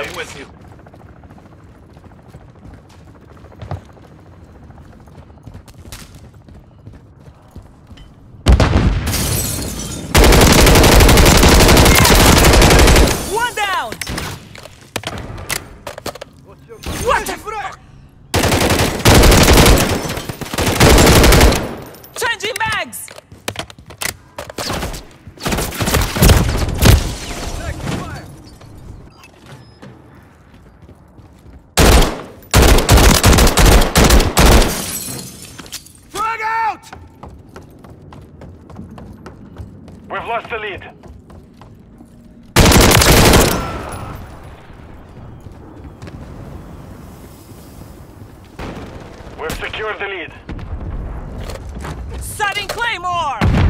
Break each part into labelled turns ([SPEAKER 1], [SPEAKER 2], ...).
[SPEAKER 1] I'm with you.
[SPEAKER 2] One down! What the fuck? Changing mags!
[SPEAKER 1] Frag out!
[SPEAKER 3] We've lost the lead. We've secured the lead.
[SPEAKER 2] Setting Claymore!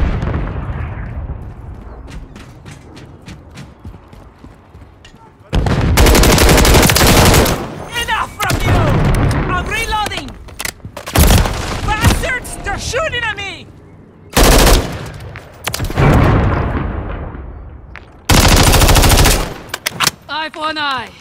[SPEAKER 4] Eye for an eye.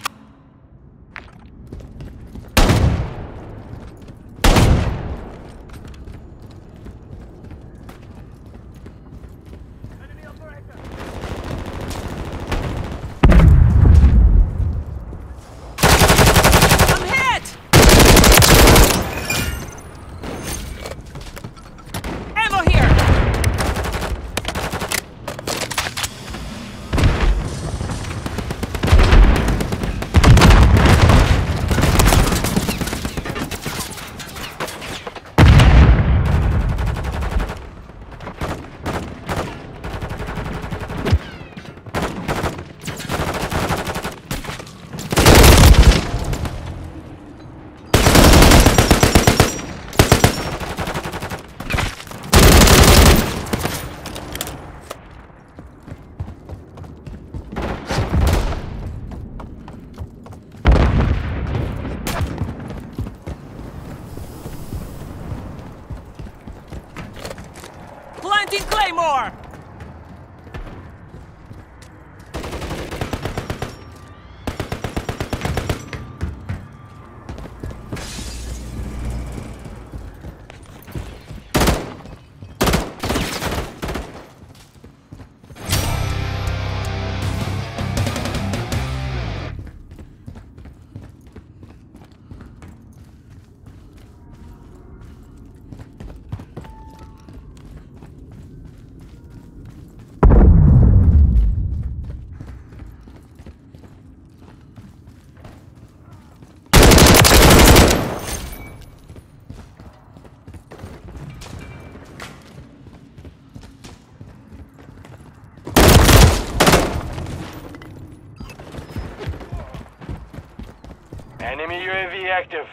[SPEAKER 3] Enemy UAV active.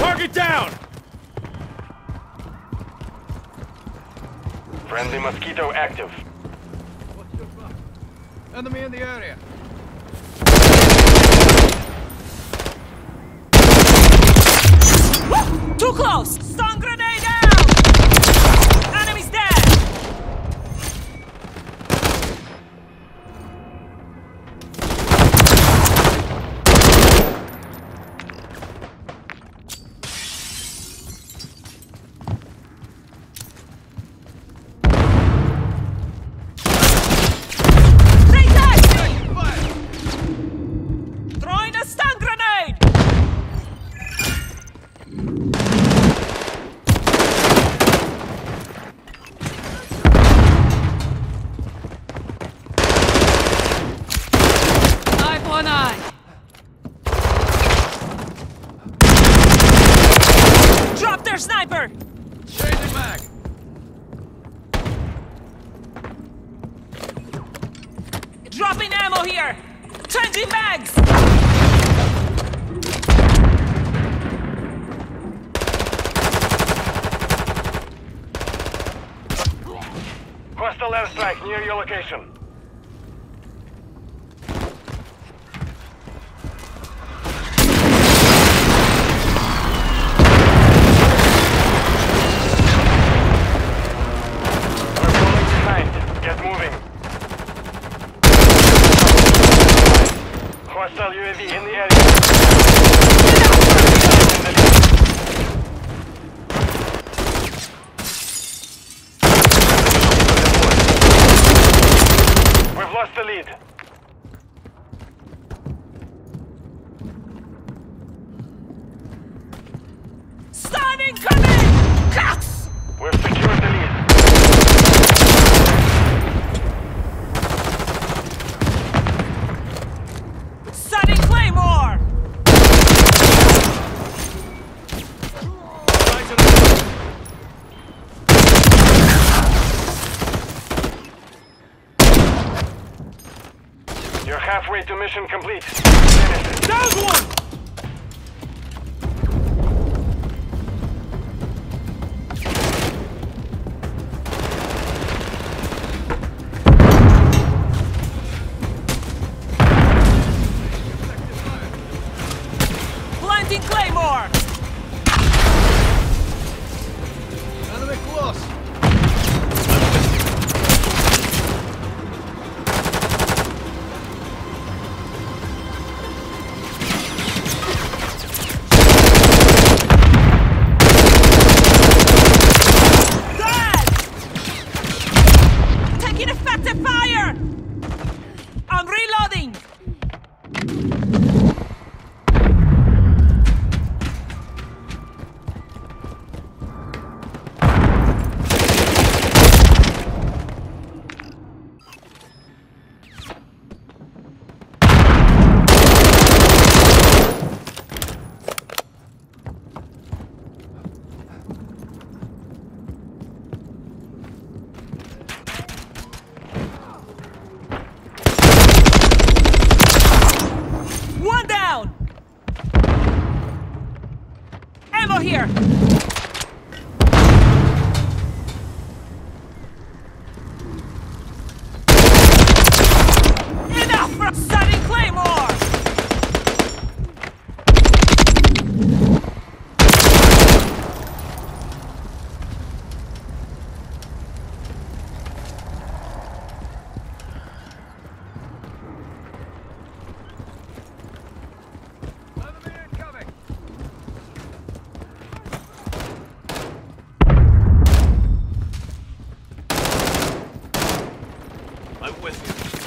[SPEAKER 1] Target down!
[SPEAKER 3] Friendly Mosquito active.
[SPEAKER 1] Enemy in the area.
[SPEAKER 2] Too close! Stun Drop sniper!
[SPEAKER 1] Changing mag.
[SPEAKER 2] Dropping ammo here! Changing mags!
[SPEAKER 3] Hostile airstrike near your location. Get
[SPEAKER 2] moving. Hostile
[SPEAKER 3] UAV in the area. Halfway to mission complete.
[SPEAKER 1] Down one!
[SPEAKER 2] Here!
[SPEAKER 1] I'm with you.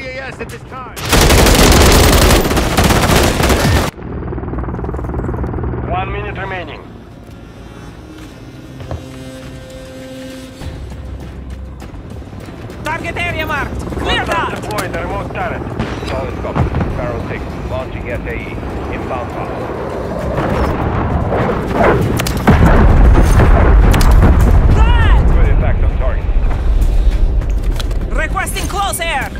[SPEAKER 1] CAS at this time.
[SPEAKER 3] One minute remaining.
[SPEAKER 2] Target area marked! Clear
[SPEAKER 3] Hostile
[SPEAKER 2] that!
[SPEAKER 3] deploy the remote turret.
[SPEAKER 5] Solid copy. Barrel 6, launching SAE. Inbound path.
[SPEAKER 2] Dead!
[SPEAKER 5] Good effect on target.
[SPEAKER 2] Requesting close air!